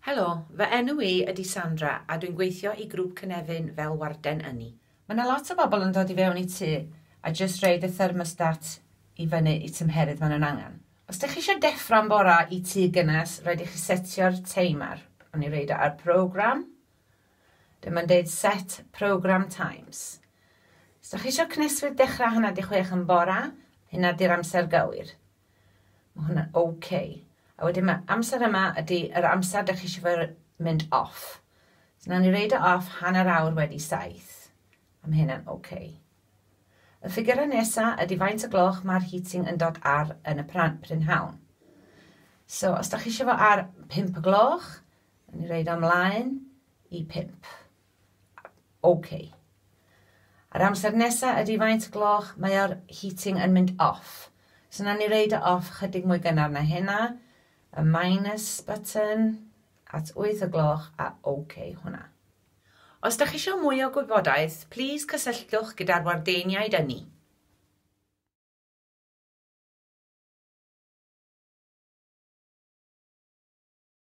Helo, fy enw i ydy Sandra a dwi'n gweithio i grŵp cynefin fel warden yni. Mae yna lot o bobl yn dod i fewn i tŷ a jyst reid y thermostat i fyny i tymherydd maen nhw'n angen. Os ydych chi eisiau deffro'n bora i tŷ gynnes, rhaid i chi setio'r timer. O'n i reid e ar program. Dyma'n deud set program times. Os ydych chi eisiau cnesfydd dechrau hynna di chwech yn bora, hynna di'r amser gywir. Mae hwnna'n OK. A wedyn mae amser yma ydy yr amser da chi eisiau mynd off. So na ni reid o off hanner awr wedi saith. Am hynna'n oce. Okay. Y ffigurau nesaf ydy faint o gloch mae'r heating yn dod ar yn y prynhawn. So, os da chi eisiau fo ar 5 o gloch, ni reid ymlaen i 5. OK. A'r amser nesaf ydy faint o gloch mae'r heating yn mynd off. So, na ni reid o off chydig mwy gynnar na hynna y minus button at 8 o gloch a OK hwnna. Os ydych chi eisiau mwy o gwybodaeth, plis cysylltwch gyda'r wardeiniaid yn.